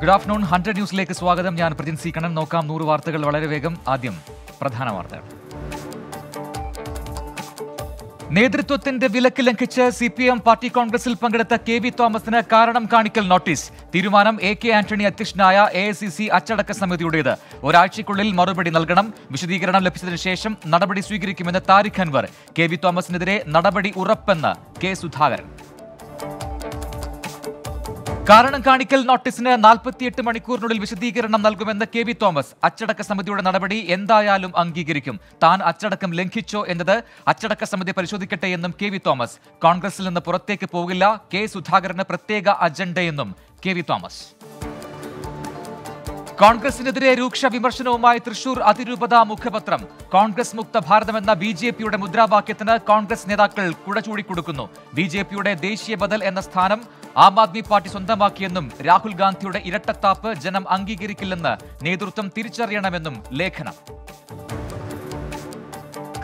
Good afternoon hundred ന്യൂസിലേക്ക് സ്വാഗതം. ഞാൻ പ്രജിൻ സി കണ്ണൻ. നോക്കാം നൂറ് വാർത്തകൾ വളരെ വേഗം. ആദ്യം പ്രധാന വാർത്തകൾ. നേതൃത്വത്തിന്റെ വിലക്ക് ലംഘിച്ച് സി പി എം പാർട്ടി കോൺഗ്രസിൽ പങ്കെടുത്ത കെ വി തോമസിന് കാരണം കാണിക്കൽ നോട്ടീസ്. തീരുമാനം എ കെ ആന്റണി അധ്യക്ഷനായ എ ഐ സി സി അച്ചടക്ക സമിതിയുടേത്. ഒരാഴ്ചയ്ക്കുള്ളിൽ മറുപടി നൽകണം. വിശദീകരണം ലഭിച്ചതിന് ശേഷം നടപടി സ്വീകരിക്കുമെന്ന് താരിഖ് അൻവർ. കെ വി തോമസിനെതിരെ നടപടി ഉറപ്പെന്ന് കെ സുധാകരൻ. കാരണം കാണിക്കൽ നോട്ടീസിന് നാൽപ്പത്തിയെട്ട് മണിക്കൂറിനുള്ളിൽ വിശദീകരണം നൽകുമെന്ന് കെ വി തോമസ്. അച്ചടക്ക സമിതിയുടെ നടപടി എന്തായാലും അംഗീകരിക്കും. താൻ അച്ചടക്കം ലംഘിച്ചോ എന്നത് അച്ചടക്ക സമിതി പരിശോധിക്കട്ടെ എന്നും കെ വി തോമസ്. കോൺഗ്രസിൽ നിന്ന് പുറത്തേക്ക് പോകില്ല. കെ സുധാകരന് പ്രത്യേക അജണ്ടയെന്നും കെ വി തോമസ്. കോൺഗ്രസിനെതിരെ രൂക്ഷ വിമർശനവുമായി തൃശൂർ അതിരൂപത മുഖപത്രം. കോൺഗ്രസ് മുക്ത ഭാരതമെന്ന ബി ജെ പിയുടെ മുദ്രാവാക്യത്തിന് കോൺഗ്രസ് നേതാക്കൾ കുടചൂടിക്കൊടുക്കുന്നു ബി ജെ പിയുടെ ദേശീയ ബദൽ എന്ന സ്ഥാനം ആം ആദ്മി പാർട്ടി സ്വന്തമാക്കിയെന്നും രാഹുൽ ഗാന്ധിയുടെ ഇരട്ടത്താപ്പ് ജനം അംഗീകരിക്കില്ലെന്ന് നേതൃത്വം തിരിച്ചറിയണമെന്നും ലേഖനം.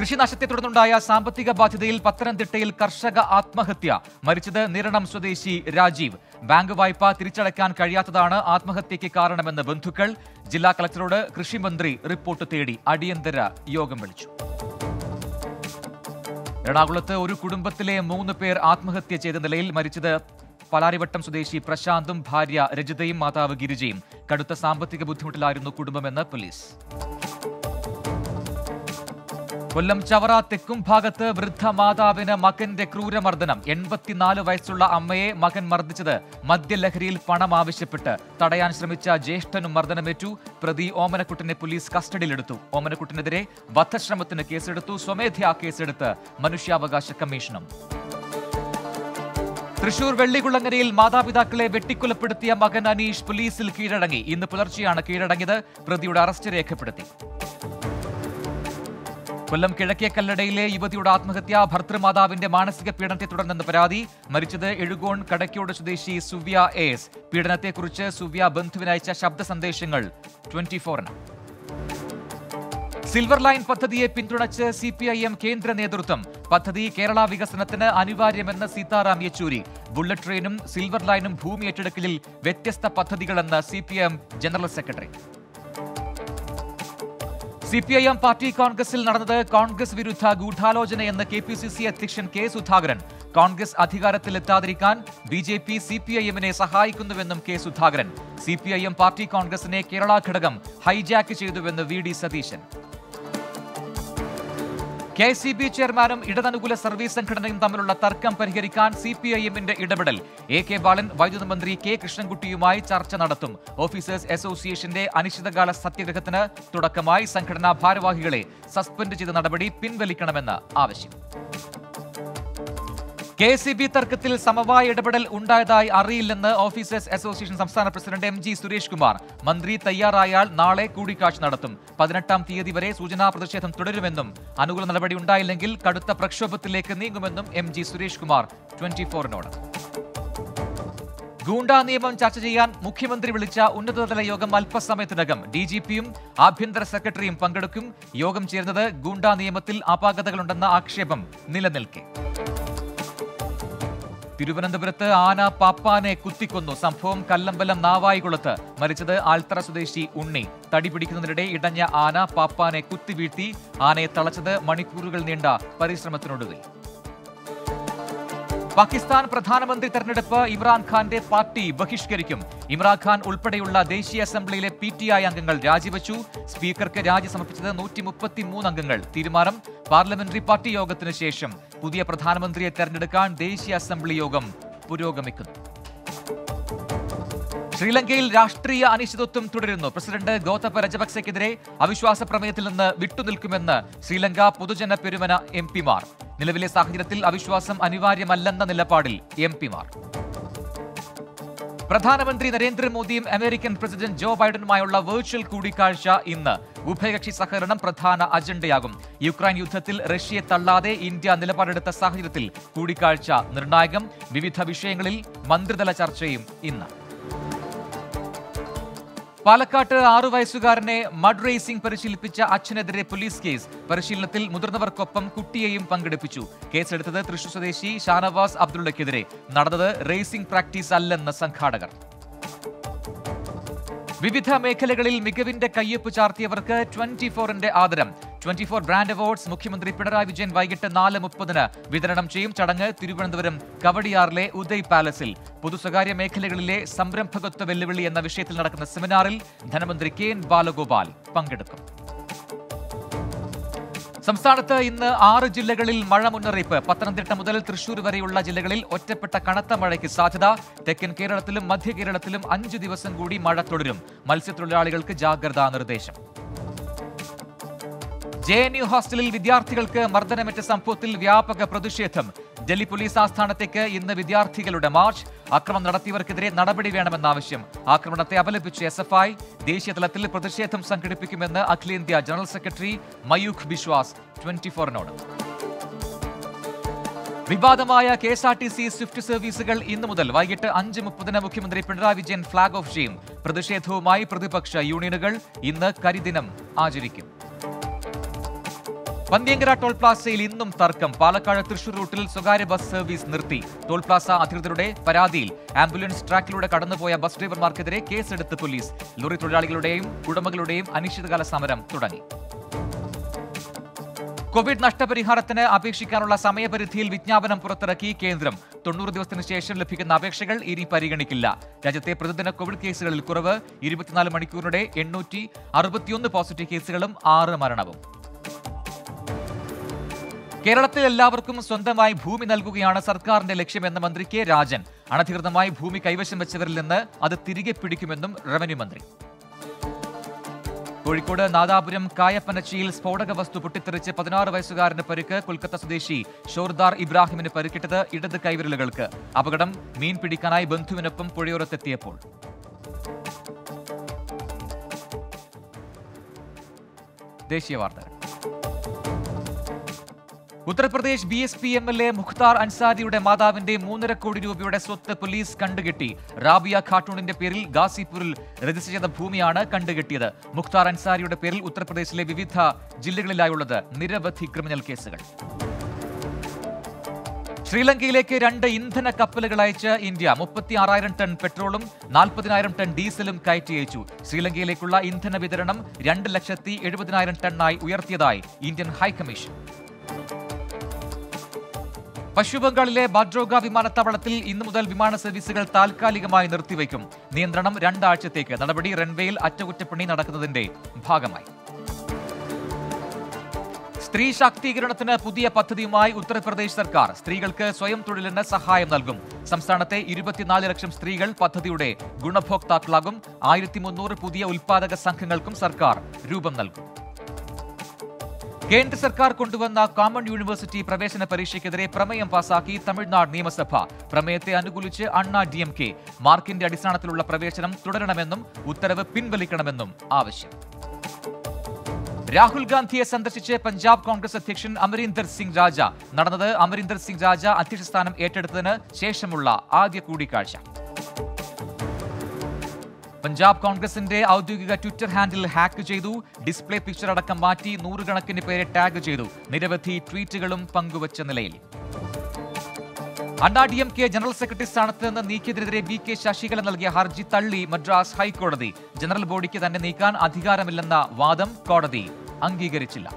കൃഷിനാശത്തെ തുടർന്നുണ്ടായ സാമ്പത്തിക ബാധ്യതയിൽ പത്തനംതിട്ടയിൽ കർഷക ആത്മഹത്യ. മരിച്ചത് നിരണം സ്വദേശി രാജീവ്. ബാങ്ക് വായ്പ തിരിച്ചടയ്ക്കാൻ കഴിയാത്തതാണ് ആത്മഹത്യയ്ക്ക് കാരണമെന്ന് ബന്ധുക്കൾ. ജില്ലാ കളക്ടറോട് കൃഷിമന്ത്രി റിപ്പോർട്ട് തേടി അടിയന്തര യോഗം വിളിച്ചു. എറണാകുളത്ത് ഒരു കുടുംബത്തിലെ മൂന്ന് പേർ ആത്മഹത്യ ചെയ്ത നിലയിൽ മരിച്ചത് പലാരിവട്ടം സ്വദേശി പ്രശാന്തും ഭാര്യ രജിതയും മാതാവ് ഗിരിജയും. കടുത്ത സാമ്പത്തിക ബുദ്ധിമുട്ടിലായിരുന്നു കുടുംബമെന്ന് പോലീസ്. കൊല്ലം ചവറ തെക്കും ഭാഗത്ത് വൃദ്ധ മാതാവിന് മകന്റെ ക്രൂരമർദ്ദനം. എൺപത്തിനാല് വയസ്സുള്ള അമ്മയെ മകൻ മർദ്ദിച്ചത് മദ്യലഹരിയിൽ പണം ആവശ്യപ്പെട്ട് തടയാൻ ശ്രമിച്ച ജ്യേഷ്ഠനും മർദ്ദനമേറ്റു. പ്രതി ഓമനക്കുട്ടനെ പോലീസ് കസ്റ്റഡിയിലെടുത്തു. ഓമനക്കുട്ടനെതിരെ വധശ്രമത്തിന് കേസെടുത്തു. സ്വമേധയാ കേസെടുത്ത് മനുഷ്യാവകാശ കമ്മീഷനും. തൃശൂർ വെള്ളികുളങ്ങരയിൽ മാതാപിതാക്കളെ വെട്ടിക്കൊലപ്പെടുത്തിയ മകൻ അനീഷ് പോലീസിൽ കീഴടങ്ങി. ഇന്ന് പുലർച്ചെയാണ് കീഴടങ്ങിയത്. പ്രതിയുടെ അറസ്റ്റ് രേഖപ്പെടുത്തി. കൊല്ലം കിഴക്കേ കല്ലടയിലെ യുവതിയുടെ ആത്മഹത്യ ഭർത്തൃമാതാവിന്റെ മാനസിക പീഡനത്തെ തുടർന്നെന്ന് പരാതി. മരിച്ചത് എഴുകോൺ കടക്കോട് സ്വദേശി സുവ്യ എസ്. പീഡനത്തെക്കുറിച്ച് സുവ്യ ബന്ധുവിനയച്ച ശബ്ദ സന്ദേശങ്ങൾ ട്വന്റി ഫോറിന്. സിൽവർ ലൈൻ പദ്ധതിയെ പിന്തുണച്ച് സി പി ഐ എം കേന്ദ്ര നേതൃത്വം പദ്ധതി കേരള വികസനത്തിന് അനിവാര്യമെന്ന് സീതാറാം യെച്ചൂരി. ബുള്ളറ്റ് ട്രെയിനും സിൽവർ ലൈനും ഭൂമി ഏറ്റെടുക്കലിൽ വ്യത്യസ്ത പദ്ധതികളെന്ന് C general secretary. C P I M party കോൺഗ്രസിൽ നടന്നത് കോൺഗ്രസ് വിരുദ്ധ ഗൂഢാലോചനയെന്ന് കെ പി സി സി അധ്യക്ഷൻ K Sudhakaran. Congress അധികാരത്തിലെത്താതിരിക്കാൻ B J P C P I എമ്മിനെ സഹായിക്കുന്നുവെന്നും K Sudhakaran. C P I M party കോൺഗ്രസിനെ കേരള ഘടകം ഹൈജാക്ക് ചെയ്തുവെന്ന് V D Satheesan. K C B ചെയർമാനും ഇടതനുകൂല സർവീസ് സംഘടനയും തമ്മിലുള്ള തർക്കം പരിഹരിക്കാൻ സി പി ഐ എമ്മിന്റെ ഇടപെടൽ. എ കെ ബാലൻ വൈദ്യുത മന്ത്രി കെ കൃഷ്ണൻകുട്ടിയുമായി ചർച്ച നടത്തും. ഓഫീസേഴ്സ് അസോസിയേഷന്റെ അനിശ്ചിതകാല സത്യഗ്രഹത്തിന് തുടക്കമായി സംഘടനാ ഭാരവാഹികളെ സസ്പെൻഡ് ചെയ്ത നടപടി പിൻവലിക്കണമെന്ന് ആവശ്യം. കെ സി ബി തർക്കത്തിൽ സമവായ ഇടപെടൽ ഉണ്ടായതായി അറിയില്ലെന്ന് ഓഫീസേഴ്സ് അസോസിയേഷൻ സംസ്ഥാന president M G Suresh Kumar. മന്ത്രി തയ്യാറായാൽ നാളെ കൂടിക്കാഴ്ച നടത്തും. പതിനെട്ടാം തീയതി വരെ സൂചനാ പ്രതിഷേധം തുടരുമെന്നും അനുകൂല നടപടി ഉണ്ടായില്ലെങ്കിൽ കടുത്ത പ്രക്ഷോഭത്തിലേക്ക് നീങ്ങുമെന്നും M G Suresh Kumar twenty ഫോറിനോട്. ഗൂണ്ടാ നിയമം ചർച്ച ചെയ്യാൻ മുഖ്യമന്ത്രി വിളിച്ച ഉന്നതതല യോഗം അല്പസമയത്തിനകം ഡി ജി പിയും ആഭ്യന്തര സെക്രട്ടറിയും പങ്കെടുക്കും. യോഗം ചേർന്നത് ഗൂണ്ടാ നിയമത്തിൽ അപാകതകളുണ്ടെന്ന ആക്ഷേപം നിലനിൽക്കെ. തിരുവനന്തപുരത്ത് ആന പാപ്പാനെ കുത്തിക്കൊന്നു. സംഭവം കല്ലമ്പലം നാവായികുളത്ത്. മരിച്ചത് ആൽത്തറ സ്വദേശി ഉണ്ണി. തടി പിടിക്കുന്നതിനിടെ ഇടഞ്ഞ ആന പാപ്പാനെ കുത്തിവീഴ്ത്തി. ആനയെ തളച്ചത് മണിക്കൂറുകൾ നീണ്ട പരിശ്രമത്തിനൊടുവിൽ. പാകിസ്ഥാൻ പ്രധാനമന്ത്രി തെരഞ്ഞെടുപ്പ് ഇമ്രാൻഖാന്റെ പാർട്ടി ബഹിഷ്കരിക്കും. ഇമ്രാൻഖാൻ ഉൾപ്പെടെയുള്ള ദേശീയ അസംബ്ലിയിലെ പി ടി ഐ അംഗങ്ങൾ രാജിവെച്ചു. സ്പീക്കർക്ക് രാജി സമർപ്പിച്ചത് നൂറ്റി മുപ്പത്തിമൂന്ന് അംഗങ്ങൾ. തീരുമാനം പാർലമെന്ററി പാർട്ടി യോഗത്തിന് ശേഷം. പുതിയ പ്രധാനമന്ത്രിയെ തെരഞ്ഞെടുക്കാൻ ദേശീയ അസംബ്ലി യോഗം പുരോഗമിക്കുന്നു. ശ്രീലങ്കയിൽ രാഷ്ട്രീയ അനിശ്ചിതത്വം തുടരുന്നു. പ്രസിഡന്റ് ഗോതബ രജപക്സെക്കെതിരെ അവിശ്വാസ പ്രമേയത്തിൽ നിന്ന് വിട്ടുനിൽക്കുമെന്ന് ശ്രീലങ്ക പൊതുജന പെരുമന എം പിമാർ നിലവിലെ സാഹചര്യത്തിൽ അവിശ്വാസം അനിവാര്യമല്ലെന്ന നിലപാടിൽ എം പിമാർ പ്രധാനമന്ത്രി നരേന്ദ്രമോദിയും അമേരിക്കൻ പ്രസിഡന്റ് ജോ ബൈഡനുമായുള്ള വെർച്വൽ കൂടിക്കാഴ്ച ഇന്ന്. ഉഭയകക്ഷി സഹകരണം പ്രധാന അജണ്ടയാകും. യുക്രൈൻ യുദ്ധത്തിൽ റഷ്യയെ തള്ളാതെ ഇന്ത്യ നിലപാടെടുത്ത സാഹചര്യത്തിൽ കൂടിക്കാഴ്ച നിർണായകം. വിവിധ വിഷയങ്ങളിൽ മന്ത്രിതല ചർച്ചയും ഇന്ന്. പാലക്കാട്ട് ആറു വയസ്സുകാരനെ മഡ് റേസിംഗ് പരിശീലിപ്പിച്ച അച്ഛനെതിരെ പോലീസ് കേസ്. പരിശീലനത്തിൽ മുതിർന്നവർക്കൊപ്പം കുട്ടിയെയും പങ്കെടുപ്പിച്ചു. കേസെടുത്തത് തൃശൂർ സ്വദേശി ഷാനവാസ് അബ്ദുള്ളക്കെതിരെ നടന്നത് റേസിംഗ് പ്രാക്ടീസ് അല്ലെന്ന് സംഘാടകർ. വിവിധ മേഖലകളിൽ മികവിന്റെ കയ്യൊപ്പ് ചാർത്തിയവർക്ക് ട്വന്റി ഫോറിന്റെ ആദരം. ട്വന്റി ഫോർ ബ്രാൻഡ് അവാർഡ്സ് മുഖ്യമന്ത്രി പിണറായി വിജയൻ വൈകിട്ട് നാല് മുപ്പതിന് വിതരണം ചെയ്യും ചടങ്ങ് തിരുവനന്തപുരം കവടിയാറിലെ ഉദയ് പാലസിൽ. പൊതു സ്വകാര്യ മേഖലകളിലെ സംരംഭകത്വ വെല്ലുവിളി എന്ന വിഷയത്തിൽ നടക്കുന്ന സെമിനാറിൽ ധനമന്ത്രി കെ എൻ ബാലഗോപാൽ പങ്കെടുക്കും. സംസ്ഥാനത്ത് ഇന്ന് ആറ് ജില്ലകളിൽ മഴ മുന്നറിയിപ്പ്. പത്തനംതിട്ട മുതൽ തൃശൂർ വരെയുള്ള ജില്ലകളിൽ ഒറ്റപ്പെട്ട കനത്ത മഴയ്ക്ക് സാധ്യത. തെക്കൻ കേരളത്തിലും മധ്യ കേരളത്തിലും അഞ്ച് ദിവസം കൂടി മഴ തുടരും. മത്സ്യത്തൊഴിലാളികൾക്ക് ജാഗ്രതാ നിർദ്ദേശം. ജെ എൻ യു ഹോസ്റ്റലിൽ വിദ്യാർത്ഥികൾക്ക് മർദ്ദനമേറ്റ സംഭവത്തിൽ വ്യാപക പ്രതിഷേധം. ഡൽഹി പോലീസ് ആസ്ഥാനത്തേക്ക് ഇന്ന് വിദ്യാർത്ഥികളുടെ മാർച്ച്. അക്രമം നടത്തിയവർക്കെതിരെ നടപടി വേണമെന്ന ആവശ്യം ആക്രമണത്തെ അപലപിച്ച് എസ് എഫ് ഐ ദേശീയ തലത്തിൽ പ്രതിഷേധം സംഘടിപ്പിക്കുമെന്ന് അഖിലേന്ത്യാ general secretary Mayukh Biswas twenty ഫോറിനോട്. വിവാദമായ K S R T C swift സർവീസുകൾ ഇന്നു മുതൽ വൈകിട്ട് അഞ്ച് മുപ്പതിന് മുഖ്യമന്ത്രി പിണറായി വിജയൻ ഫ്ളാഗ് ഓഫ് ചെയ്യും. പ്രതിഷേധവുമായി പ്രതിപക്ഷ യൂണിയനുകൾ ഇന്ന് കരിദിനം ആചരിക്കും. പന്തിയങ്കര ടോൾ പ്ലാസയിൽ ഇന്നും തർക്കം. പാലക്കാട് തൃശൂർ റൂട്ടിൽ സ്വകാര്യ ബസ് സർവീസ് നിർത്തി. ടോൾ പ്ലാസ അധികൃതരുടെ പരാതിയിൽ ആംബുലൻസ് ട്രാക്കിലൂടെ കടന്നുപോയ ബസ് ഡ്രൈവർമാർക്കെതിരെ കേസെടുത്ത് പോലീസ്. ലോറി തൊഴിലാളികളുടെയും ഉടമകളുടെയും അനിശ്ചിതകാല സമരം തുടങ്ങി. കോവിഡ് നഷ്ടപരിഹാരത്തിന് അപേക്ഷിക്കാനുള്ള സമയപരിധിയിൽ വിജ്ഞാപനം പുറത്തിറക്കി കേന്ദ്രം. തൊണ്ണൂറ് ദിവസത്തിന് ശേഷം ലഭിക്കുന്ന അപേക്ഷകൾ ഇനി പരിഗണിക്കില്ല. രാജ്യത്തെ പ്രതിദിന കോവിഡ് കേസുകളിൽ കുറവ് ഇരുപത്തിനാല് മണിക്കൂറിനിടെ എണ്ണൂറ്റി അറുപത്തിയൊന്ന് പോസിറ്റീവ് കേസുകളും ആറ് മരണവും. കേരളത്തിൽ എല്ലാവർക്കും സ്വന്തമായി ഭൂമി നൽകുകയാണ് സർക്കാരിന്റെ ലക്ഷ്യമെന്ന് മന്ത്രി കെ രാജൻ. അനധികൃതമായി ഭൂമി കൈവശം വെച്ചവരിൽ നിന്ന് അത് തിരികെ പിടിക്കുമെന്നും റവന്യൂ മന്ത്രി. കോഴിക്കോട് നാദാപുരം കായപ്പനച്ചിയിൽ സ്ഫോടക വസ്തു പൊട്ടിത്തെറിച്ച് പതിനാറ് വയസ്സുകാരന് പരിക്ക്. കൊൽക്കത്ത സ്വദേശി ഷോർദാർ ഇബ്രാഹിമിന് പരിക്കിട്ടത് ഇടത് കൈവിരലുകൾക്ക്. അപകടം മീൻ പിടിക്കാനായി ബന്ധുവിനൊപ്പം പുഴയോരത്തെത്തിയപ്പോൾ. ദേശീയ വാർത്തകൾ Uttar Pradesh B S P M L A Mukhtar അൻസാരിയുടെ മാതാവിന്റെ മൂന്നര കോടി രൂപയുടെ സ്വത്ത് പോലീസ് കണ്ടുകെട്ടി. റാബിയ ഖാട്ടൂണിന്റെ പേരിൽ ഗാസിപൂരിൽ രജിസ്റ്റർ ചെയ്ത ഭൂമിയാണ് കണ്ടുകെട്ടിയത്. മുഖ്താർ അൻസാരിയുടെ പേരിൽ ഉത്തർപ്രദേശിലെ വിവിധ ജില്ലകളിലായുള്ളത് നിരവധി ക്രിമിനൽ കേസുകൾ. ശ്രീലങ്കയിലേക്ക് രണ്ട് ഇന്ധന കപ്പലുകൾ അയച്ച് ഇന്ത്യ മുപ്പത്തി ആറായിരം ടൺ പെട്രോളും നാൽപ്പതിനായിരം ടൺ ഡീസലും കയറ്റി അയച്ചു. ശ്രീലങ്കയിലേക്കുള്ള ഇന്ധന വിതരണം രണ്ട് ലക്ഷത്തി എഴുപതിനായിരം ടണ്ണായി ഉയർത്തിയതായി ഇന്ത്യൻ ഹൈക്കമ്മീഷൻ. പശ്ചിമബംഗാളിലെ ബാഡ്രോഗ വിമാനത്താവളത്തിൽ ഇന്നു മുതൽ വിമാന സർവീസുകൾ താൽക്കാലികമായി നിർത്തിവെക്കും നിയന്ത്രണം രണ്ടാഴ്ചത്തേക്ക്. നടപടി റൺവേയിൽ അറ്റകുറ്റപ്പണി നടക്കുന്നതിന്റെ ഭാഗമായി. സ്ത്രീ ശാക്തീകരണത്തിന് പുതിയ പദ്ധതിയുമായി ഉത്തർപ്രദേശ് സർക്കാർ. സ്ത്രീകൾക്ക് സ്വയം തൊഴിലിന് സഹായം നൽകും. സംസ്ഥാനത്തെ ഇരുപത്തിനാല് ലക്ഷം സ്ത്രീകൾ പദ്ധതിയുടെ ഗുണഭോക്താക്കളാകും. ആയിരത്തി മുന്നൂറ് പുതിയ ഉൽപാദക സംഘങ്ങൾക്കും സർക്കാർ രൂപം നൽകും. കേന്ദ്ര സർക്കാർ കൊണ്ടുവന്ന കോമൺ യൂണിവേഴ്സിറ്റി പ്രവേശന പരീക്ഷയ്ക്കെതിരെ പ്രമേയം പാസാക്കി തമിഴ്നാട് നിയമസഭ. പ്രമേയത്തെ അനുകൂലിച്ച് അണ്ണാ ഡി എം കെ മാർക്കിന്റെ അടിസ്ഥാനത്തിലുള്ള പ്രവേശനം തുടരണമെന്നും ഉത്തരവ് പിൻവലിക്കണമെന്നും ആവശ്യം. രാഹുൽ ഗാന്ധിയെ സന്ദർശിച്ച് പഞ്ചാബ് കോൺഗ്രസ് അധ്യക്ഷൻ അമരീന്ദർ സിംഗ് രാജ. നടന്നത് അമരീന്ദർ സിംഗ് രാജ അധ്യക്ഷസ്ഥാനം ഏറ്റെടുത്തതിന് ശേഷമുള്ള ആദ്യ കൂടിക്കാഴ്ച. പഞ്ചാബ് കോൺഗ്രസിന്റെ ഔദ്യോഗിക ട്വിറ്റർ ഹാൻഡിൽ ഹാക്ക് ചെയ്തു. ഡിസ്പ്ലേ പിക്ചർ അടക്കം മാറ്റി നൂറുകണക്കിന് പേരെ ടാഗ് ചെയ്തു. നിരവധി ട്വീറ്റുകളും പങ്കുവച്ച നിലയിൽ. Anna D M K general secretary സ്ഥാനത്ത് നിന്ന് നീക്കിയതിനെതിരെ വി കെ ശശികല നൽകിയ ഹർജി തള്ളി മദ്രാസ് ഹൈക്കോടതി. ജനറൽ ബോഡിക്ക് തന്നെ നീക്കാൻ അധികാരമില്ലെന്ന വാദം കോടതി അംഗീകരിച്ചില്ല.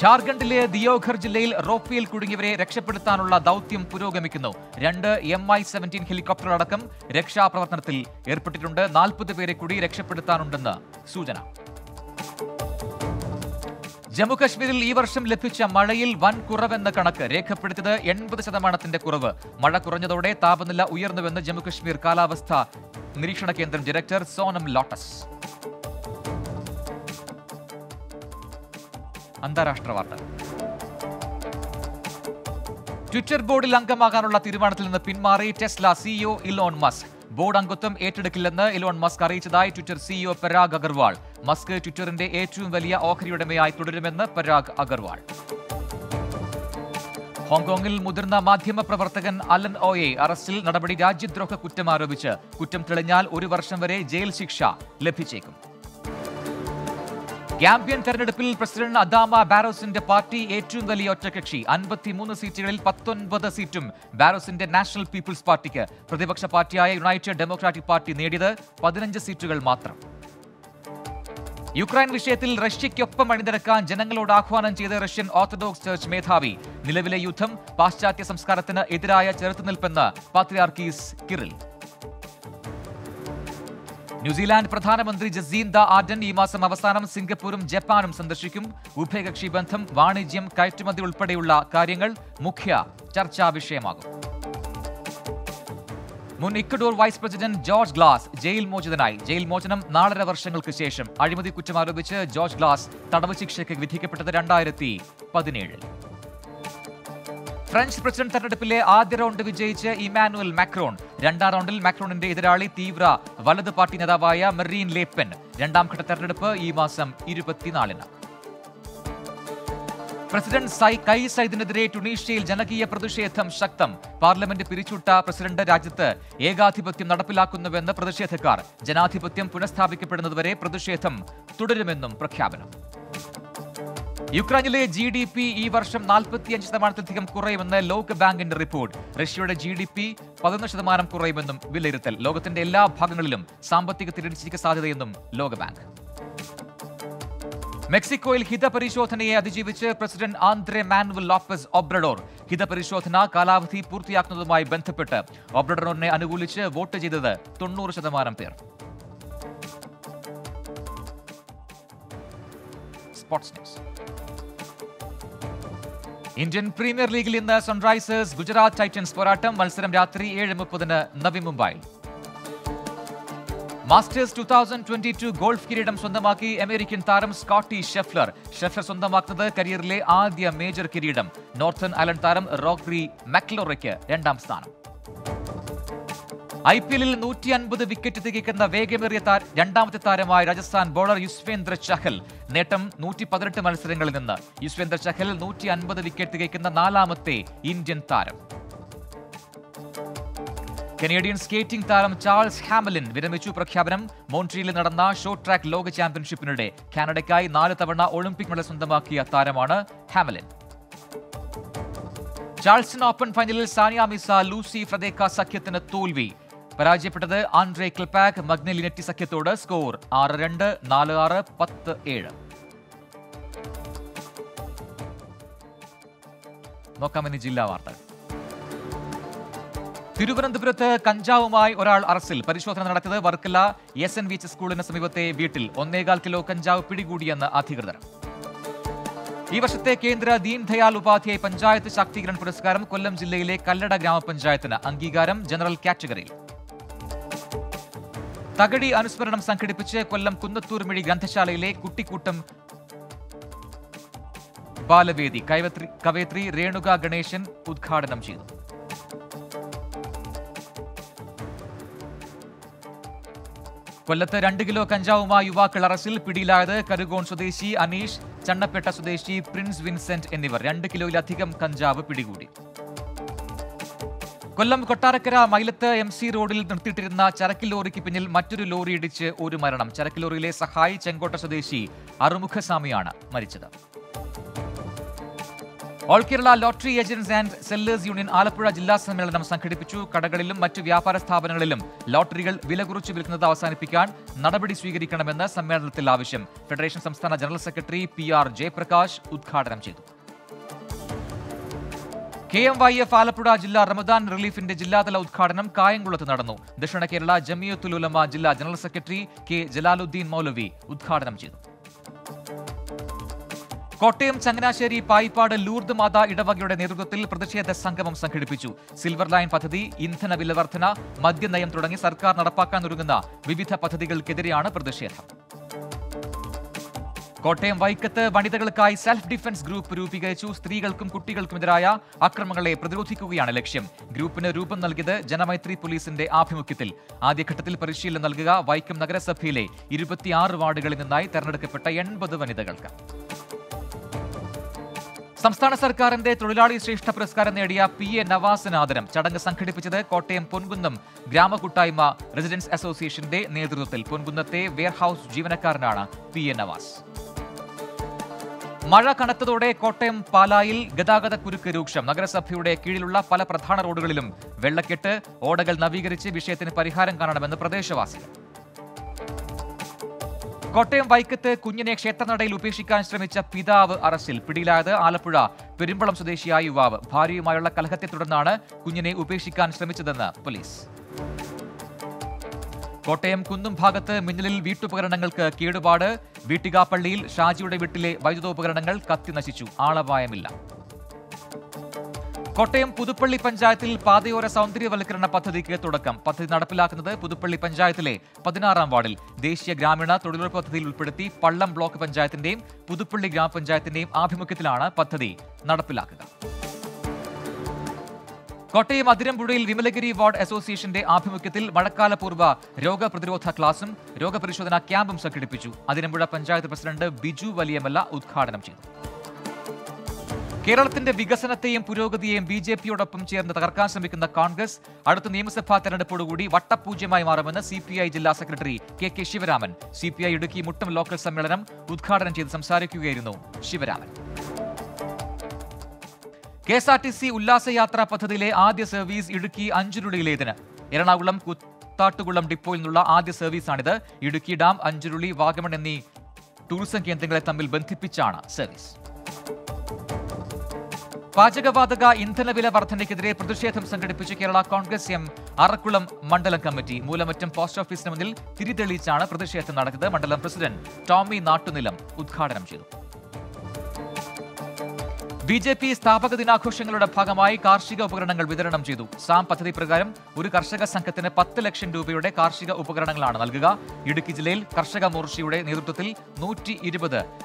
ജാർഖണ്ഡിലെ ദിയോഘർ ജില്ലയിൽ റോപ്പിയിൽ കുടുങ്ങിയവരെ രക്ഷപ്പെടുത്താനുള്ള ദൗത്യം പുരോഗമിക്കുന്നു. രണ്ട് എം ഐ സെവന്റീൻ ഹെലികോപ്റ്റർ അടക്കം രക്ഷാപ്രവർത്തനത്തിൽ ഏർപ്പെട്ടിട്ടുണ്ട്. നാൽപ്പത് പേരെ കൂടി രക്ഷപ്പെടുത്താനുണ്ടെന്ന് സൂചന. ജമ്മുകശ്മീരിൽ ഈ വർഷം ലഭിച്ച മഴയിൽ വൻ കുറവെന്ന കണക്ക് രേഖപ്പെടുത്തിയത് എൺപത് ശതമാനത്തിന്റെ കുറവ്. മഴ കുറഞ്ഞതോടെ താപനില ഉയർന്നുവെന്ന് ജമ്മുകശ്മീർ കാലാവസ്ഥ നിരീക്ഷണ കേന്ദ്രം ഡയറക്ടർ സോനം ലോട്ടസ്. അന്താരാഷ്ട്ര വാർത്ത. ട്വിറ്റർ ബോർഡിൽ അംഗമാകാനുള്ള തീരുമാനത്തിൽ നിന്ന് പിന്മാറി Tesla CEO Elon Musk. Board അംഗത്വം ഏറ്റെടുക്കില്ലെന്ന് ഇലോൺ മസ്ക് അറിയിച്ചതായി Twitter CEO Parag Agarwal. Musk ട്വിറ്ററിന്റെ ഏറ്റവും വലിയ ഓഹരിയുടമയായി തുടരുമെന്ന് പരാഗ് അഗർവാൾ. ഹോങ്കോങ്ങിൽ മുതിർന്ന മാധ്യമ പ്രവർത്തകൻ അലൻ ഓയെ അറസ്റ്റിൽ നടപടി രാജ്യദ്രോഹ കുറ്റം ആരോപിച്ച് കുറ്റം തെളിഞ്ഞാൽ ഒരു വർഷം വരെ ജയിൽ ശിക്ഷ ലഭിച്ചേക്കും. ഗാംബിയൻ തെരഞ്ഞെടുപ്പിൽ പ്രസിഡന്റ് അദാമ ബാരോസിന്റെ പാർട്ടി ഏറ്റവും വലിയ ഒറ്റകക്ഷി. അൻപത്തിമൂന്ന് സീറ്റുകളിൽ പത്തൊൻപത് സീറ്റും ബാരോസിന്റെ നാഷണൽ പീപ്പിൾസ് പാർട്ടിക്ക് പ്രതിപക്ഷ പാർട്ടിയായ യുണൈറ്റഡ് ഡെമോക്രാറ്റിക് പാർട്ടി നേടിയത് പതിനഞ്ച് സീറ്റുകൾ മാത്രം. യുക്രൈൻ വിഷയത്തിൽ റഷ്യയ്ക്കൊപ്പം അണിനിരക്കാൻ ജനങ്ങളോട് ആഹ്വാനം ചെയ്ത റഷ്യൻ ഓർത്തഡോക്സ് ചർച്ച് മേധാവി. നിലവിലെ യുദ്ധം പാശ്ചാത്യ സംസ്കാരത്തിന് എതിരായ ചെറുത്തുനിൽപ്പെന്ന് പാത്രിയാർക്കീസ് കിറിൽ. ന്യൂസിലാൻഡ് പ്രധാനമന്ത്രി ജസീന്ത ആർഡൻ ഈ മാസം അവസാനം സിംഗപ്പൂരും ജപ്പാനും സന്ദർശിക്കും. ഉഭയകക്ഷി ബന്ധം വാണിജ്യം കയറ്റുമതി ഉൾപ്പെടെയുള്ള കാര്യങ്ങൾ മുഖ്യ ചർച്ചാ വിഷയമാകും. മുൻ Ecuador vice president Jorge Glas jail മോചിതനായി. Jail മോചനം നാലര വർഷങ്ങൾക്ക് ശേഷം അഴിമതി കുറ്റം ആരോപിച്ച് ജോർജ് ഗ്ലാസ് തടവ് ശിക്ഷയ്ക്ക് വിധിക്കപ്പെട്ടത് രണ്ടായിരത്തി പതിനേഴിൽ. ഫ്രഞ്ച് പ്രസിഡന്റ് തെരഞ്ഞെടുപ്പിലെ ആദ്യ റൗണ്ട് വിജയിച്ച് ഇമാനുവൽ മാക്രോൺ. രണ്ടാം റൗണ്ടിൽ മാക്രോണിന്റെ എതിരാളി തീവ്ര വലത് പാർട്ടി നേതാവായ മെറീൻ ലേപ്പൻ രണ്ടാം ഘട്ട തെരഞ്ഞെടുപ്പ് ഈ മാസം ഇരുപത്തിനാലിന്. പ്രസിഡന്റ് സൈ കൈ സൈദിനെതിരെ ടുണീഷ്യയിൽ ജനകീയ പ്രതിഷേധം ശക്തം. പാർലമെന്റ് പിരിച്ചുവിട്ട പ്രസിഡന്റ് രാജ്യത്ത് ഏകാധിപത്യം നടപ്പിലാക്കുന്നുവെന്ന് പ്രതിഷേധക്കാർ. ജനാധിപത്യം പുനഃസ്ഥാപിക്കപ്പെടുന്നതുവരെ പ്രതിഷേധം തുടരുമെന്നും പ്രഖ്യാപനം. യുക്രൈനിലെ ജി ഡി പി ഈ വർഷം നാൽപ്പത്തിയഞ്ച് ശതമാനത്തിലധികം കുറയുമെന്ന് ലോക ബാങ്കിന്റെ റിപ്പോർട്ട്. റഷ്യയുടെ ജി ഡി പി പതിനൊന്ന് ശതമാനം കുറയുമെന്നും വിലയിരുത്തൽ. ലോകത്തിന്റെ എല്ലാ ഭാഗങ്ങളിലും സാമ്പത്തിക തിരിച്ചടിക്ക് സാധ്യതയെന്നും ലോകബാങ്ക് മെക്സിക്കോയിൽ ഹിതപരിശോധനയെ അതിജീവിച്ച് president Andres Manuel Lopez Obrador. ഹിതപരിശോധന കാലാവധി പൂർത്തിയാക്കുന്നതുമായി ബന്ധപ്പെട്ട് ഒബ്രഡോറിനെ അനുകൂലിച്ച് വോട്ട് ചെയ്തത് തൊണ്ണൂറ് ശതമാനം പേർ. Sports news. ഇന്ത്യൻ പ്രീമിയർ ലീഗിൽ ഇന്ന് സൺറൈസേഴ്സ് ഗുജറാത്ത് ടൈറ്റൻസ് പോരാട്ടം. മത്സരം രാത്രി ഏഴ് മുപ്പതിന് Navi Mumbai. Masters two thousand twenty two golf കിരീടം സ്വന്തമാക്കി അമേരിക്കൻ താരം സ്കോട്ടി ഷെഫ്ലർ. ഷെഫ്ലർ സ്വന്തമാക്കുന്നത് കരിയറിലെ ആദ്യ മേജർ കിരീടം. നോർത്തേൺ ഐലൻഡ് താരം റോക്രി മക്ലോറയ്ക്ക് രണ്ടാം സ്ഥാനം. ഐ പി എല്ലിൽ നൂറ്റി അൻപത് വിക്കറ്റ് തികയ്ക്കുന്ന വേഗമേറിയ രണ്ടാമത്തെ താരമായ രാജസ്ഥാൻ ബോളർ യുസ്വേന്ദ്ര ചഹൽ നേട്ടം നൂറ്റി പതിനെട്ട് മത്സരങ്ങളിൽ നിന്ന്. യുസ്വേന്ദ്ര ചഹൽ നൂറ്റി അൻപത് വിക്കറ്റ് തികയ്ക്കുന്ന നാലാമത്തെ ഇന്ത്യൻ താരം. കനേഡിയൻ സ്കേറ്റിംഗ് താരം ചാൾസ് ഹാമലിൻ വിരമിച്ചു പ്രഖ്യാപനം. മോൺട്രിയിൽ നടന്ന ഷോർട്ട് ട്രാക്ക് ലോക ചാമ്പ്യൻഷിപ്പിനിടെ കാനഡയ്ക്കായി നാല് തവണ ഒളിമ്പിക് മെഡൽ സ്വന്തമാക്കിയ താരമാണ് ഹാമലിൻ. ചാൾസൺ ഓപ്പൺ ഫൈനലിൽ സാനിയ മിസ ലൂസി ഫ്രദേക്ക സഖ്യത്തിന് തോൽവി. പരാജയപ്പെട്ടത് ആൻഡ്രേ ക്ലിപ്പാക് മഗ്നലിനെറ്റി സഖ്യത്തോട് സ്കോർ ആറ് രണ്ട് നാല് ആറ് പത്ത് ഏഴ്. നോക്കാമെന്ന് ജില്ലാ വാർത്തകൾ തിരുവനന്തപുരത്ത് കഞ്ചാവുമായി ഒരാൾ അറസ്റ്റിൽ. പരിശോധന നടത്തിയത് Varkala S N V H സ്കൂളിന് സമീപത്തെ വീട്ടിൽ. ഒന്നേകാൽ കിലോ കഞ്ചാവ് പിടികൂടിയെന്ന് അധികൃതർ. ഈ വർഷത്തെ കേന്ദ്ര ദീൻ ദയാൽ ഉപാധ്യായ പഞ്ചായത്ത് ശാക്തീകരൺ പുരസ്കാരം കൊല്ലം ജില്ലയിലെ കല്ലട ഗ്രാമപഞ്ചായത്തിന് അംഗീകാരം ജനറൽ കാറ്റഗറിയിൽ. തകഴി അനുസ്മരണം സംഘടിപ്പിച്ച് കൊല്ലം കുന്നത്തൂർമിഴി ഗ്രന്ഥശാലയിലെ കുട്ടിക്കൂട്ടം ബാലവേദി കൈവത്രി കവയത്രി രേണുക ഗണേശൻ ഉദ്ഘാടനം ചെയ്തു. കൊല്ലത്ത് രണ്ട് കിലോ കഞ്ചാവുമായി യുവാക്കൾ അറസ്റ്റിൽ പിടിയിലായത് കരുകോൺ സ്വദേശി അനീഷ് ചണ്ണപ്പേട്ട സ്വദേശി പ്രിൻസ് വിൻസെന്റ് എന്നിവർ. രണ്ട് കിലോയിലധികം കഞ്ചാവ് പിടികൂടി. കൊല്ലം കൊട്ടാരക്കര മൈലത്ത് എം സി റോഡിൽ നിർത്തിയിട്ടിരുന്ന ചരക്ക് ലോറിക്ക് പിന്നിൽ മറ്റൊരു ലോറി ഇടിച്ച് ഒരു മരണം. ചരക്ക് ലോറിയിലെ സഹായി ചെങ്കോട്ട സ്വദേശി അറുമുഖസ്വാമിയാണ് മരിച്ചത്. All Kerala lottery agents and sellers union Alappuzha ജില്ലാ സമ്മേളനം സംഘടിപ്പിച്ചു. കടകളിലും മറ്റു വ്യാപാര സ്ഥാപനങ്ങളിലും ലോട്ടറികൾ വില കുറച്ച് വിൽക്കുന്നത് അവസാനിപ്പിക്കാൻ നടപടി സ്വീകരിക്കണമെന്ന് സമ്മേളനത്തിൽ ആവശ്യം. ഫെഡറേഷൻ സംസ്ഥാന general secretary P R Jayaprakash ഉദ്ഘാടനം ചെയ്തു. K M Y F Alappuzha ജില്ലാ റമദാൻ റിലീഫിന്റെ ജില്ലാതല ഉദ്ഘാടനം കായംകുളത്ത് നടന്നു. ദക്ഷിണ കേരള ജമിയത്തുൽ ഉലമ ജില്ലാ general secretary K Jalaluddin Maulavi ഉദ്ഘാടനം ചെയ്തു. കോട്ടയം ചങ്ങനാശ്ശേരി പായിപ്പാട് ലൂർദ് മാതാ ഇടവകയുടെ നേതൃത്വത്തിൽ പ്രതിഷേധ സംഗമം സംഘടിപ്പിച്ചു. സിൽവർ ലൈൻ പദ്ധതി ഇന്ധന വില വർധന മദ്യനയം തുടങ്ങി സർക്കാർ നടപ്പാക്കാനൊരുങ്ങുന്ന വിവിധ പദ്ധതികൾക്കെതിരെയാണ് പ്രതിഷേധം. കോട്ടയം വൈക്കത്ത് വനിതകൾക്കായി സെൽഫ് ഡിഫൻസ് ഗ്രൂപ്പ് രൂപീകരിച്ചു. സ്ത്രീകൾക്കും കുട്ടികൾക്കുമെതിരായ അക്രമങ്ങളെ പ്രതിരോധിക്കുകയാണ് ലക്ഷ്യം. ഗ്രൂപ്പിന് രൂപം നൽകിയത് ജനമൈത്രി പോലീസിന്റെ ആഭിമുഖ്യത്തിൽ. ആദ്യഘട്ടത്തിൽ പരിശീലനം നൽകുക വൈക്കം നഗരസഭയിലെ ഇരുപത്തിയാറ് വാർഡുകളിൽ നിന്നായി തെരഞ്ഞെടുക്കപ്പെട്ട എൺപത് വനിതകൾക്ക്. സംസ്ഥാന സർക്കാരിന്റെ തൊഴിലാളി ശ്രേഷ്ഠ പുരസ്കാരം നേടിയ പി എ നവാസിന് ആദരം ചടങ്ങ് സംഘടിപ്പിച്ചത് കോട്ടയം പൊൻകുന്നം ഗ്രാമകൂട്ടായ്മ റെസിഡൻസ് അസോസിയേഷന്റെ നേതൃത്വത്തിൽ പൊൻകുന്നത്തെ വെയർഹൌസ് ജീവനക്കാരനാണ് പി എ നവാസ്. മഴ കനത്തതോടെ കോട്ടയം പാലായിൽ ഗതാഗത കുരുക്ക് രൂക്ഷം. നഗരസഭയുടെ കീഴിലുള്ള പല പ്രധാന റോഡുകളിലും വെള്ളക്കെട്ട് ഓടകൾ നവീകരിച്ച് വിഷയത്തിന് പരിഹാരം കാണണമെന്ന് പ്രദേശവാസികൾ. കോട്ടയം വൈക്കത്ത് കുഞ്ഞിനെ ക്ഷേത്രനടയിൽ ഉപേക്ഷിക്കാൻ ശ്രമിച്ച പിതാവ് അറസ്റ്റിൽ. പിടിയിലായത് ആലപ്പുഴ പെരുമ്പളം സ്വദേശിയായ യുവാവ്. ഭാര്യയുമായുള്ള കലഹത്തെ തുടർന്നാണ് കുഞ്ഞിനെ ഉപേക്ഷിക്കാൻ ശ്രമിച്ചതെന്ന് പോലീസ്. കോട്ടയം കുന്നും ഭാഗത്ത് മിന്നലിൽ വീട്ടുപകരണങ്ങൾക്ക് കേടുപാട്. വീട്ടികാപ്പള്ളിയിൽ ഷാജിയുടെ വീട്ടിലെ വൈദ്യുതോപകരണങ്ങൾ കത്തി നശിച്ചു ആളപായമില്ല. കോട്ടയം പുതുപ്പള്ളി പഞ്ചായത്തിൽ പാതയോര സൗന്ദര്യവൽക്കരണ പദ്ധതിക്ക് തുടക്കം. പദ്ധതി നടപ്പിലാക്കുന്നത് പുതുപ്പള്ളി പഞ്ചായത്തിലെ പതിനാറാം വാർഡിൽ. ദേശീയ ഗ്രാമീണ തൊഴിലുറപ്പ് പദ്ധതിയിൽ ഉൾപ്പെടുത്തി പള്ളം ബ്ലോക്ക് പഞ്ചായത്തിന്റെയും പുതുപ്പള്ളി ഗ്രാമപഞ്ചായത്തിന്റെയും ആഭിമുഖ്യത്തിലാണ് പദ്ധതി നടപ്പിലാക്കുക. കോട്ടയം അതിരമ്പുഴയിൽ വിമലഗിരി വാർഡ് അസോസിയേഷന്റെ ആഭിമുഖ്യത്തിൽ മഴക്കാലപൂർവ രോഗപ്രതിരോധ ക്ലാസും രോഗപരിശോധനാ ക്യാമ്പും സംഘടിപ്പിച്ചു. അതിരമ്പുഴ പഞ്ചായത്ത് പ്രസിഡന്റ് ബിജു വലിയമല്ല ഉദ്ഘാടനം ചെയ്തു. കേരളത്തിന്റെ വികസനത്തെയും പുരോഗതിയെയും ബി ജെ പിയോടൊപ്പം ചേർന്ന് തകർക്കാൻ ശ്രമിക്കുന്ന കോൺഗ്രസ് അടുത്ത നിയമസഭാ തെരഞ്ഞെടുപ്പോടുകൂടി വട്ടപൂജ്യമായി മാറുമെന്ന് സി പി ഐ ജില്ലാ secretary K K Sivaraman. C P I Idukki Muttam local സമ്മേളനം ഉദ്ഘാടനം ചെയ്ത് സംസാരിക്കുകയായിരുന്നു Sivaraman. K S R T C ഉല്ലാസയാത്രാ പദ്ധതിയിലെ ആദ്യ സർവീസ് ഇടുക്കി അഞ്ചുരുളിയിലേതിന്. എറണാകുളം കുത്താട്ടുകുളം ഡിപ്പോയിൽ നിന്നുള്ള ആദ്യ സർവീസാണിത്. ഇടുക്കി ഡാം അഞ്ചുരുളി വാഗമൺ എന്നീ ടൂറിസം കേന്ദ്രങ്ങളെ തമ്മിൽ ബന്ധിപ്പിച്ചാണ് സർവീസ്. പാചകവാതക ഇന്ധനവില വർധനയ്ക്കെതിരെ പ്രതിഷേധം സംഘടിപ്പിച്ച് കേരള കോൺഗ്രസ് എം അറക്കുളം മണ്ഡലം കമ്മിറ്റി. മൂലമറ്റം പോസ്റ്റ് ഓഫീസിന് മുന്നിൽ തിരിതെളിയിച്ചാണ് പ്രതിഷേധം നടക്കുന്നത്. മണ്ഡലം പ്രസിഡന്റ് ടോമി നാട്ടുനിലം ഉദ്ഘാടനം ചെയ്തു. ബി ജെ പി സ്ഥാപക ദിനാഘോഷങ്ങളുടെ ഭാഗമായി കാർഷിക ഉപകരണങ്ങൾ വിതരണം ചെയ്തു. സാം പദ്ധതി പ്രകാരം ഒരു കർഷക സംഘത്തിന് പത്ത് ലക്ഷം രൂപയുടെ കാർഷിക ഉപകരണങ്ങളാണ് നൽകുക. ഇടുക്കി ജില്ലയിൽ കർഷക മോർച്ചയുടെ നേതൃത്വത്തിൽ നൂറ്റി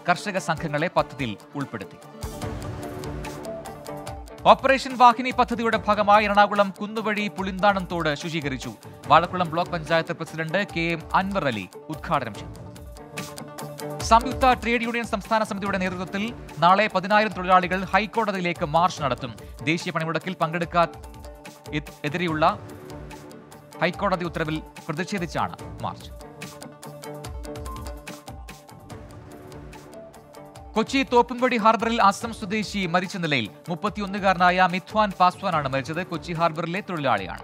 കർഷക സംഘങ്ങളെ പദ്ധതിയിൽ ഉൾപ്പെടുത്തി. ഓപ്പറേഷൻ വാഹിനി പദ്ധതിയുടെ ഭാഗമായി എറണാകുളം കുന്നുവഴി പുളിന്താനം തോട് ശുചീകരിച്ചു. Vazhakulam block panchayat president K M Anwar Ali ഉദ്ഘാടനം ചെയ്തു. സംയുക്ത ട്രേഡ് യൂണിയൻ സംസ്ഥാന സമിതിയുടെ നേതൃത്വത്തിൽ നാളെ പതിനായിരം തൊഴിലാളികൾ ഹൈക്കോടതിയിലേക്ക് മാർച്ച് നടത്തും. ദേശീയ പണിമുടക്കിൽ പങ്കെടുക്കാൻ എതിരെയുള്ള ഹൈക്കോടതി ഉത്തരവിൽ പ്രതിഷേധിച്ചാണ് മാർച്ച്. കൊച്ചി തോപ്പുംപടി ഹാർബറിൽ അസം സ്വദേശി മരിച്ച നിലയിൽ മുപ്പത്തിയൊന്നുകാരനായ മിഥ്വാൻ പാസ്വാനാണ് മരിച്ചത്. കൊച്ചി ഹാർബറിലെ തൊഴിലാളിയാണ്.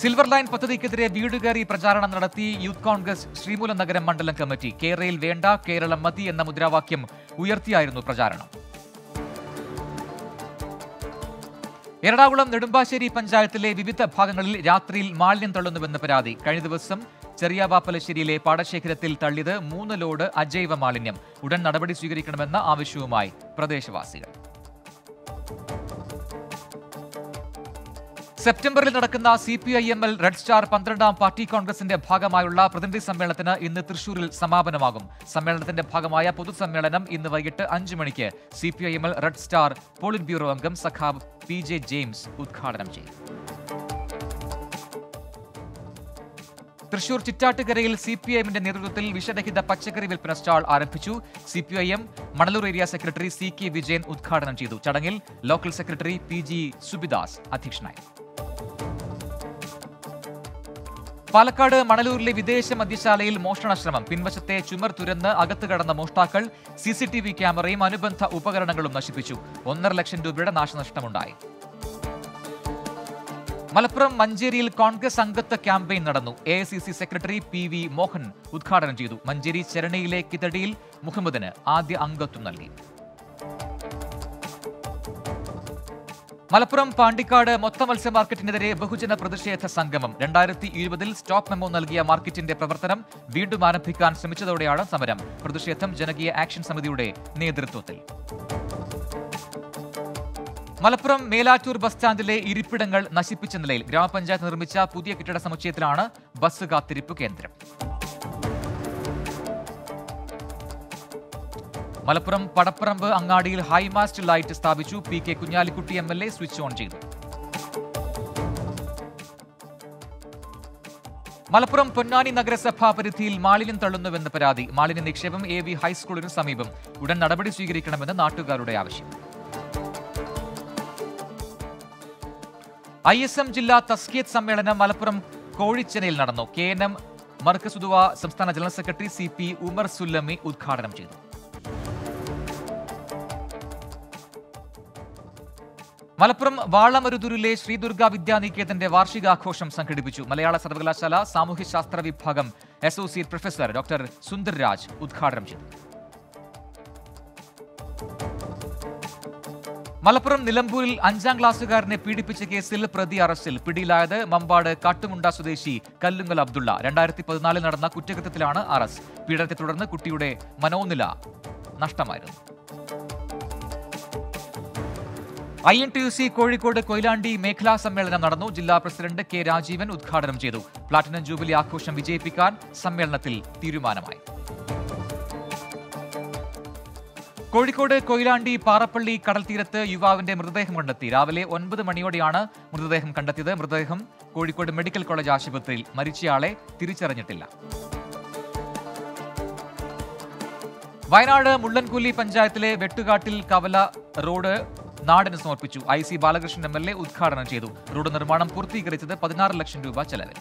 സിൽവർ ലൈൻ പദ്ധതിക്കെതിരെ വീട് കയറി പ്രചാരണം നടത്തി യൂത്ത് കോൺഗ്രസ് ശ്രീമൂലം നഗരം മണ്ഡലം കമ്മിറ്റി. കേരളയിൽ വേണ്ട കേരളം മതി എന്ന മുദ്രാവാക്യം ഉയർത്തിയായിരുന്നു പ്രചാരണം. എറണാകുളം നെടുമ്പാശ്ശേരി പഞ്ചായത്തിലെ വിവിധ ഭാഗങ്ങളിൽ രാത്രിയിൽ മാലിന്യം തള്ളുന്നുവെന്ന് പരാതി. കഴിഞ്ഞ ദിവസം ചെറിയാവാപ്പലശ്ശേരിയിലെ പാടശേഖരത്തിൽ തള്ളിയത് മൂന്ന് ലോഡ് അജൈവ മാലിന്യം. ഉടൻ നടപടി സ്വീകരിക്കണമെന്ന ആവശ്യവുമായി പ്രദേശവാസികൾ. സെപ്റ്റംബറിൽ നടക്കുന്ന C P I M L red star പന്ത്രണ്ടാം പാർട്ടി കോൺഗ്രസിന്റെ ഭാഗമായുള്ള പ്രതിനിധി സമ്മേളനത്തിന് ഇന്ന് തൃശൂരിൽ സമാപനമാകും. സമ്മേളനത്തിന്റെ ഭാഗമായ പൊതുസമ്മേളനം ഇന്ന് വൈകിട്ട് അഞ്ചു മണിക്ക് C P I M L red star polit bureau അംഗം സഖാബ് പി ജെ ജെയിംസ് ഉദ്ഘാടനം ചെയ്യും. തൃശൂർ ചിറ്റാട്ടുകരയിൽ സി പി ഐഎമ്മിന്റെ നേതൃത്വത്തിൽ വിഷരഹിത പച്ചക്കറി വിൽപ്പന സ്റ്റാൾ ആരംഭിച്ചു. C P I M Manalur area secretary C K Vijayan ഉദ്ഘാടനം ചെയ്തു. ചടങ്ങിൽ local secretary P G Subidas അധ്യക്ഷനായി പാലക്കാട് മണലൂരിലെ വിദേശ മദ്യശാലയിൽ മോഷണശ്രമം. പിൻവശത്തെ ചുമർ തുരന്ന് അകത്ത് കടന്ന മോഷ്ടാക്കൾ സി സി ടി വി ക്യാമറയും അനുബന്ധ ഉപകരണങ്ങളും നശിപ്പിച്ചു. ഒന്നര ലക്ഷം രൂപയുടെ നാശനഷ്ടമുണ്ടായി. മലപ്പുറം മഞ്ചേരിയിൽ കോൺഗ്രസ് അംഗത്വ ക്യാമ്പയിൻ നടന്നു. A I C C secretary P V Mohan ഉദ്ഘാടനം ചെയ്തു. മഞ്ചേരി ചരണിയിലെ കിതടിയിൽ മുഹമ്മദിന് ആദ്യ അംഗത്വം നൽകി. മലപ്പുറം പാണ്ടിക്കാട് മൊത്ത മത്സ്യ മാർക്കറ്റിനെതിരെ ബഹുജന പ്രതിഷേധ സംഗമം. രണ്ടായിരത്തി ഇരുപതിൽ സ്റ്റോപ്പ് മെമ്മോ നൽകിയ മാർക്കറ്റിന്റെ പ്രവർത്തനം വീണ്ടും ആരംഭിക്കാൻ ശ്രമിച്ചതോടെയാണ് സമരം. പ്രതിഷേധം ജനകീയ ആക്ഷൻ സമിതിയുടെ നേതൃത്വത്തിൽ. മലപ്പുറം മേലാറ്റൂർ ബസ് സ്റ്റാൻഡിലെ ഇരിപ്പിടങ്ങൾ നശിപ്പിച്ച നിലയിൽ ഗ്രാമപഞ്ചായത്ത് നിർമ്മിച്ച പുതിയ കെട്ടിട സമുച്ചയത്തിലാണ് ബസ് കാത്തിരിപ്പ് കേന്ദ്രം. മലപ്പുറം പടപ്പറമ്പ് അങ്ങാടിയിൽ ഹൈമാസ്റ്റ് ലൈറ്റ് സ്ഥാപിച്ചു P K Kunhalikutty M L A switch on ചെയ്തു. മലപ്പുറം പൊന്നാനി നഗരസഭാ പരിധിയിൽ മാലിന്യം തള്ളുന്നുവെന്ന പരാതി. മാലിന്യ നിക്ഷേപം എ വി ഹൈസ്കൂളിന് സമീപം. ഉടൻ നടപടി സ്വീകരിക്കണമെന്ന് നാട്ടുകാരുടെ ആവശ്യം. ഐ എസ് എം ജില്ലാ തസ്കിയത്ത് സമ്മേളനം മലപ്പുറം കോഴിച്ചനയിൽ നടന്നു. കെ എൻ എം മർക്കസുദുവ സംസ്ഥാന general secretary C P Umar Sullami ഉദ്ഘാടനം ചെയ്തു. മലപ്പുറം വാളമരുതൂരിലെ ശ്രീ ദുർഗാ വിദ്യാനികേതന്റെ വാർഷികാഘോഷം സംഘടിപ്പിച്ചു. മലയാള സർവകലാശാല സാമൂഹ്യശാസ്ത്ര വിഭാഗം associate professor doctor Sundar Raj ഉദ്ഘാടനം ചെയ്തു. മലപ്പുറം നിലമ്പൂരിൽ അഞ്ചാം ക്ലാസ്സുകാരനെ പീഡിപ്പിച്ച കേസിൽ പ്രതി അറസ്റ്റിൽ പിടിയിലായത് മമ്പാട് കാട്ടുമുണ്ട സ്വദേശി കല്ലുങ്ങൽ അബ്ദുള്ള. രണ്ടായിരത്തി പതിനാലിൽ നടന്ന കുറ്റകൃത്യത്തിലാണ് അറസ്റ്റ്. പീഡനത്തെ തുടർന്ന് കുട്ടിയുടെ മനോനില നഷ്ടമായിരുന്നു. I N T U C Kozhikode Koyilandy മേഖലാ സമ്മേളനം നടന്നു. ജില്ലാ പ്രസിഡന്റ് കെ രാജീവൻ ഉദ്ഘാടനം ചെയ്തു. പ്ലാറ്റിനം ജൂബിലി ആഘോഷം വിജയിപ്പിക്കാൻ സമ്മേളനത്തിൽ തീരുമാനമായി. കോഴിക്കോട് കൊയിലാണ്ടി പാറപ്പള്ളി കടൽത്തീരത്ത് യുവാവിന്റെ മൃതദേഹം കണ്ടെത്തി. രാവിലെ ഒൻപത് മണിയോടെയാണ് മൃതദേഹം കണ്ടെത്തിയത്. മൃതദേഹം കോഴിക്കോട് മെഡിക്കൽ കോളേജ് ആശുപത്രിയിൽ മരിച്ചയാളെ തിരിച്ചറിഞ്ഞിട്ടില്ല. വയനാട് മുള്ളൻകൊല്ലി പഞ്ചായത്തിലെ വെട്ടുകാട്ടിൽ കവല റോഡ് നാടിന് സമർപ്പിച്ചു I C Balakrishnan M L A ഉദ്ഘാടനം ചെയ്തു. റോഡ് നിർമ്മാണം പൂർത്തീകരിച്ചത് പതിനാറ് ലക്ഷം രൂപ ചെലവിൽ.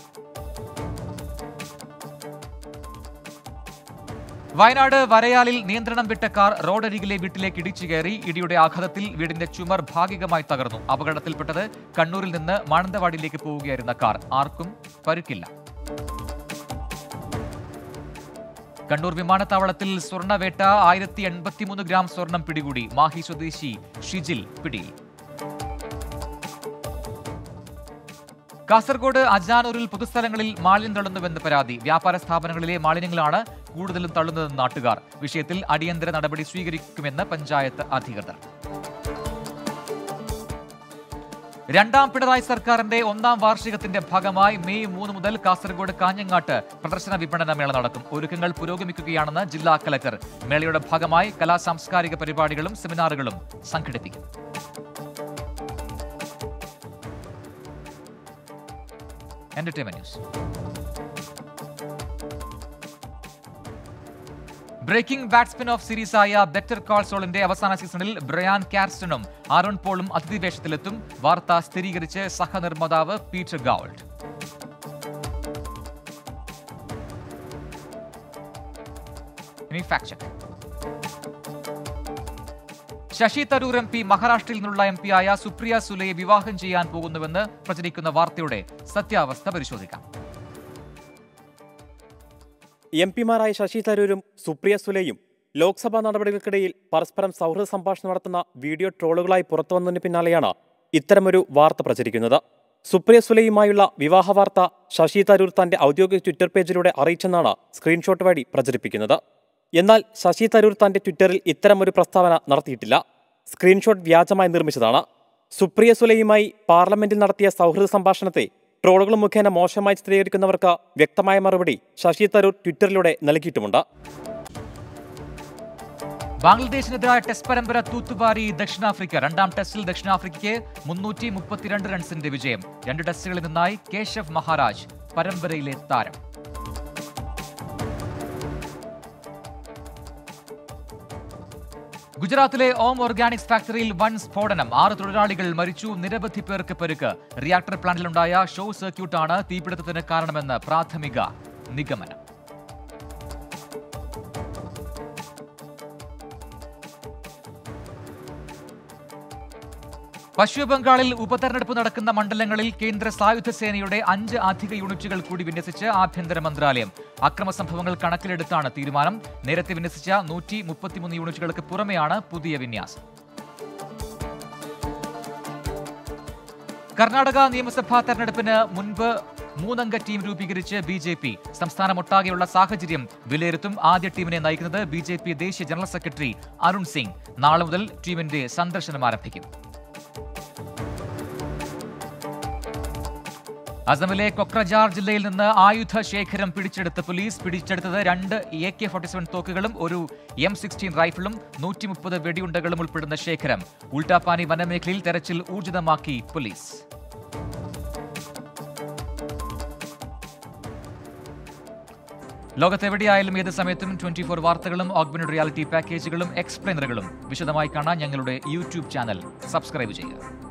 വയനാട് വരയാലിൽ നിയന്ത്രണം വിട്ട കാർ റോഡരികിലെ വീട്ടിലേക്ക് ഇടിച്ചു കയറി. ഇടിയുടെ ആഘാതത്തിൽ വീടിന്റെ ചുമർ ഭാഗികമായി തകർന്നു. അപകടത്തിൽപ്പെട്ടത് കണ്ണൂരിൽ നിന്ന് മാനന്തവാടിയിലേക്ക് പോവുകയായിരുന്ന കാർ. ആർക്കും പരുക്കില്ല. കണ്ണൂർ വിമാനത്താവളത്തിൽ സ്വർണവേട്ട ആയിരത്തി എൺപത്തിമൂന്ന് ഗ്രാം സ്വർണം പിടികൂടി. മാഹി സ്വദേശി ഷിജിൽ പിടിയിൽ കാസർഗോഡ് അജാനൂരിൽ പൊതുസ്ഥലങ്ങളിൽ മാലിന്യം തള്ളുന്നുവെന്ന് പരാതി. വ്യാപാര സ്ഥാപനങ്ങളിലെ മാലിന്യങ്ങളാണ് കൂടുതലും തള്ളുന്നതെന്ന് നാട്ടുകാർ. വിഷയത്തിൽ അടിയന്തര നടപടി സ്വീകരിക്കുമെന്ന് പഞ്ചായത്ത് അധികൃതർ. രണ്ടാം പിണറായി സർക്കാരിന്റെ ഒന്നാം വാർഷികത്തിന്റെ ഭാഗമായി മെയ് മൂന്ന് മുതൽ കാസർഗോഡ് കാഞ്ഞങ്ങാട്ട് പ്രദർശന വിപണന മേള നടക്കും. ഒരുക്കങ്ങൾ പുരോഗമിക്കുകയാണെന്ന് ജില്ലാ കലക്ടർ. മേളയുടെ ഭാഗമായി കലാ സാംസ്കാരിക പരിപാടികളും സെമിനാറുകളും സംഘടിപ്പിക്കും. Entertainment news breaking batsman of സീരീസായ better call സോളിന്റെ അവസാന സീസണിൽ ബ്രയാൻ കാർസ്റ്റണും ആരോൺ പോളും അതിഥി വേഷത്തിലെത്തും. വാർത്ത സ്ഥിരീകരിച്ച് സഹനിർമ്മാതാവ് Peter Gould Shashi Tharoor M P മഹാരാഷ്ട്രയിൽ നിന്നുള്ള എം പിയായ സുപ്രിയ സുലയെ വിവാഹം ചെയ്യാൻ പോകുന്നുവെന്ന് പ്രചരിക്കുന്ന വാർത്തയുടെ സത്യാവസ്ഥ പരിശോധിക്കാം. എം പിമാരായ ശശി തരൂരും സുപ്രിയ സുലയും ലോക്സഭാ നടപടികൾക്കിടയിൽ പരസ്പരം സൗഹൃദ സംഭാഷണം നടത്തുന്ന വീഡിയോ ട്രോളുകളായി പുറത്തുവന്നതിന് പിന്നാലെയാണ് ഇത്തരമൊരു വാർത്ത പ്രചരിക്കുന്നത്. സുപ്രിയ സുലയുമായുള്ള വിവാഹ വാർത്ത ശശി തരൂർ തന്റെ ഔദ്യോഗിക ട്വിറ്റർ പേജിലൂടെ അറിയിച്ചെന്നാണ് സ്ക്രീൻഷോട്ട് വഴി പ്രചരിപ്പിക്കുന്നത്. എന്നാൽ ശശി തരൂർ തന്റെ ട്വിറ്ററിൽ ഇത്തരമൊരു പ്രസ്താവന നടത്തിയിട്ടില്ല. സ്ക്രീൻഷോട്ട് വ്യാജമായി നിർമ്മിച്ചതാണ്. സുപ്രിയ സുലയുമായി പാർലമെന്റിൽ നടത്തിയ സൗഹൃദ സംഭാഷണത്തെ ട്രോളുകൾ മുഖേന മോശമായി ചിത്രീകരിക്കുന്നവർക്ക് വ്യക്തമായ മറുപടി ശശി തരൂർ ട്വിറ്ററിലൂടെ നൽകിയിട്ടുമുണ്ട്. ബംഗ്ലാദേശിനെതിരായ ടെസ്റ്റ് പരമ്പര തൂത്തുവാരി ദക്ഷിണാഫ്രിക്ക. രണ്ടാം ടെസ്റ്റിൽ ദക്ഷിണാഫ്രിക്കയ്ക്ക് മുന്നൂറ്റി മുപ്പത്തിരണ്ട് റൺസിന്റെ വിജയം. രണ്ട് ടെസ്റ്റുകളിൽ നിന്നായി കേശവ് മഹാരാജ് പരമ്പരയിലെ താരം. ഗുജറാത്തിലെ ഓം ഓർഗാനിക്സ് ഫാക്ടറിയിൽ വൻ സ്ഫോടനം. ആറ് തൊഴിലാളികൾ മരിച്ചു. നിരവധി പേർക്ക് പരുക്ക്. റിയാക്ടർ പ്ലാന്റിലുണ്ടായ ഷോ സർക്യൂട്ടാണ് തീപിടുത്തത്തിന് കാരണമെന്ന് പ്രാഥമിക നിഗമനം. പശ്ചിമബംഗാളിൽ ഉപതെരഞ്ഞെടുപ്പ് നടക്കുന്ന മണ്ഡലങ്ങളിൽ കേന്ദ്ര സായുധ സേനയുടെ അഞ്ച് അധിക യൂണിറ്റുകൾ കൂടി വിന്യസിച്ച് ആഭ്യന്തര മന്ത്രാലയം. അക്രമ സംഭവങ്ങൾ കണക്കിലെടുത്താണ് തീരുമാനം. നേരത്തെ വിന്യസിച്ച നൂറ്റി മുപ്പത്തിമൂന്ന് യൂണിറ്റുകൾക്ക് പുറമെയാണ് പുതിയ വിന്യാസം. കർണാടക നിയമസഭാ തെരഞ്ഞെടുപ്പിന് മുൻപ് മൂന്നംഗ ടീം രൂപീകരിച്ച് ബി ജെ പി. സംസ്ഥാനമൊട്ടാകെയുള്ള സാഹചര്യം വിലയിരുത്തും ആദ്യ ടീമിനെ നയിക്കുന്നത് ബി ജെ പി ദേശീയ ജനറൽ സെക്രട്ടറി അരുൺ സിംഗ്. നാളെ മുതൽ ടീമിന്റെ സന്ദർശനം ആരംഭിക്കും. അസമിലെ കൊക്രജാർ ജില്ലയിൽ നിന്ന് ആയുധ ശേഖരം പിടിച്ചെടുത്ത പോലീസ് പിടിച്ചെടുത്തത് രണ്ട് എ കെ ഫോർട്ടി സെവൻ തോക്കുകളും ഒരു എം സിക്സ്റ്റീൻ റൈഫിളും നൂറ്റി മുപ്പത് വെടിയുണ്ടകളും ഉൾപ്പെടുന്ന ശേഖരം. ഉൾട്ടാപ്പാനി വനമേഖലയിൽ തെരച്ചിൽ ഊർജിതമാക്കി പോലീസ്. ലോകത്തെവിടെയായാലും ഏത് സമയത്തും ട്വന്റി ഫോർ വാർത്തകളും ഓഗ്മെന്റഡ് റിയാലിറ്റി പാക്കേജുകളും എക്സ്പ്ലെയിനറുകളും വിശദമായി കാണാൻ ഞങ്ങളുടെ യൂട്യൂബ് ചാനൽ സബ്സ്ക്രൈബ് ചെയ്യുക.